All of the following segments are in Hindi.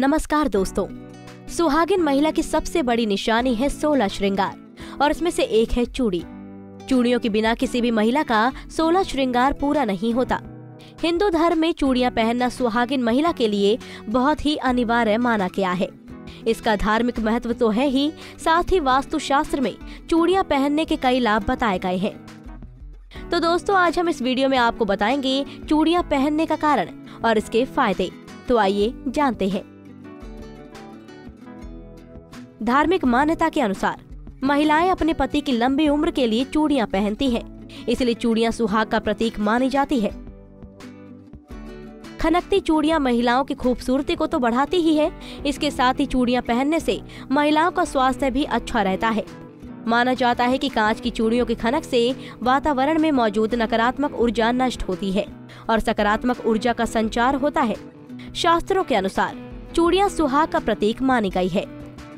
नमस्कार दोस्तों। सुहागिन महिला की सबसे बड़ी निशानी है सोलह श्रृंगार, और इसमें से एक है चूड़ी। चूड़ियों के बिना किसी भी महिला का सोलह श्रृंगार पूरा नहीं होता। हिंदू धर्म में चूड़ियाँ पहनना सुहागिन महिला के लिए बहुत ही अनिवार्य माना गया है। इसका धार्मिक महत्व तो है ही, साथ ही वास्तु शास्त्र में चूड़ियाँ पहनने के कई लाभ बताए गए हैं। तो दोस्तों, आज हम इस वीडियो में आपको बताएँगे चूड़ियाँ पहनने का कारण और इसके फ़ायदे। तो आइए जानते हैं। धार्मिक मान्यता के अनुसार महिलाएँ अपने पति की लंबी उम्र के लिए चूड़ियाँ पहनती हैं, इसलिए चूड़ियाँ सुहाग का प्रतीक मानी जाती है। खनकती चूड़ियाँ महिलाओं की खूबसूरती को तो बढ़ाती ही है इसके साथ ही चूड़ियाँ पहनने से महिलाओं का स्वास्थ्य भी अच्छा रहता है। माना जाता है कि कांच की चूड़ियों की खनक से वातावरण में मौजूद नकारात्मक ऊर्जा नष्ट होती है और सकारात्मक ऊर्जा का संचार होता है। शास्त्रों के अनुसार चूड़ियाँ सुहाग का प्रतीक मानी गई है।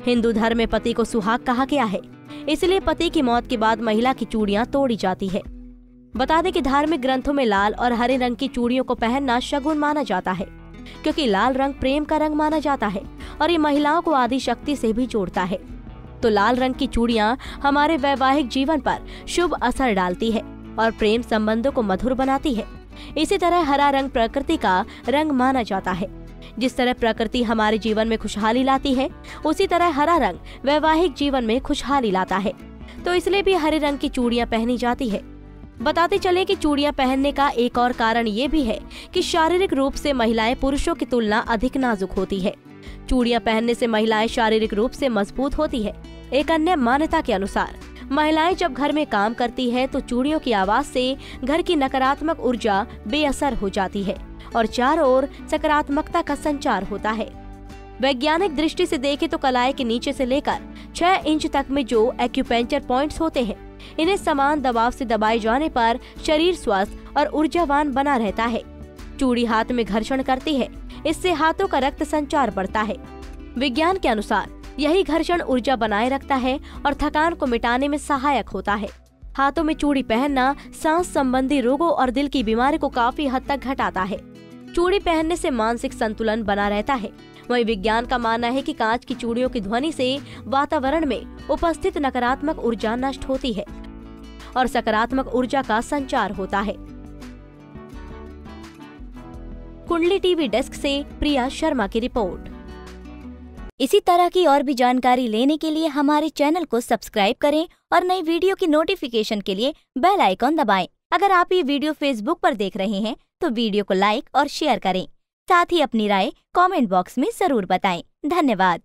हिंदू धर्म में पति को सुहाग कहा गया है। इसलिए पति की मौत के बाद महिला की चूड़ियाँ तोड़ी जाती है। बता दें कि धार्मिक ग्रंथों में लाल और हरे रंग की चूड़ियों को पहनना शगुन माना जाता है, क्योंकि लाल रंग प्रेम का रंग माना जाता है और ये महिलाओं को आदि शक्ति से भी जोड़ता है। तो लाल रंग की चूड़ियाँ हमारे वैवाहिक जीवन पर शुभ असर डालती है और प्रेम संबंधों को मधुर बनाती है। इसी तरह हरा रंग प्रकृति का रंग माना जाता है। जिस तरह प्रकृति हमारे जीवन में खुशहाली लाती है, उसी तरह हरा रंग वैवाहिक जीवन में खुशहाली लाता है। तो इसलिए भी हरे रंग की चूड़ियाँ पहनी जाती है। बताते चले कि चूड़ियाँ पहनने का एक और कारण ये भी है कि शारीरिक रूप से महिलाएँ पुरुषों की तुलना अधिक नाजुक होती है। चूड़ियाँ पहनने से महिलाएँ शारीरिक रूप से मज़बूत होती है। एक अन्य मान्यता के अनुसार, महिलाएँ जब घर में काम करती है तो चूड़ियों की आवाज़ से घर की नकारात्मक ऊर्जा बेअसर हो जाती है। और चारों ओर सकारात्मकता का संचार होता है। वैज्ञानिक दृष्टि से देखें तो कलाई के नीचे से लेकर छह इंच तक में जो एक्यूपेंचर पॉइंट्स होते हैं, इन्हें समान दबाव से दबाए जाने पर शरीर स्वस्थ और ऊर्जावान बना रहता है। चूड़ी हाथ में घर्षण करती है, इससे हाथों का रक्त संचार बढ़ता है। विज्ञान के अनुसार, यही घर्षण ऊर्जा बनाए रखता है और थकान को मिटाने में सहायक होता है। हाथों में चूड़ी पहनना सांस संबंधी रोगों और दिल की बीमारी को काफ़ी हद तक घटाता है। चूड़ी पहनने से मानसिक संतुलन बना रहता है। वही विज्ञान का मानना है कि कांच की चूड़ियों की ध्वनि से वातावरण में उपस्थित नकारात्मक ऊर्जा नष्ट होती है और सकारात्मक ऊर्जा का संचार होता है। कुंडली टीवी डेस्क से प्रिया शर्मा की रिपोर्ट। इसी तरह की और भी जानकारी लेने के लिए हमारे चैनल को सब्सक्राइब करें और नई वीडियो की नोटिफिकेशन के लिए बेल आइकॉन दबाएँ। अगर आप ये वीडियो फेसबुक पर देख रहे हैं तो वीडियो को लाइक और शेयर करें। साथ ही अपनी राय कमेंट बॉक्स में ज़रूर बताएँ। धन्यवाद।